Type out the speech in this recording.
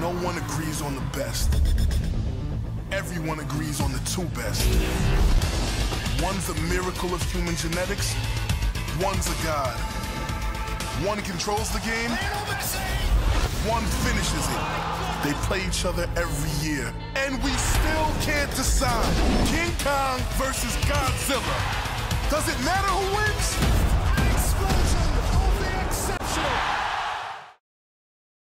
No one agrees on the best. Everyone agrees on the two best. One's a miracle of human genetics, one's a god. One controls the game, one finishes it. They play each other every year, and we still can't decide. King Kong versus Godzilla. Does it matter who wins?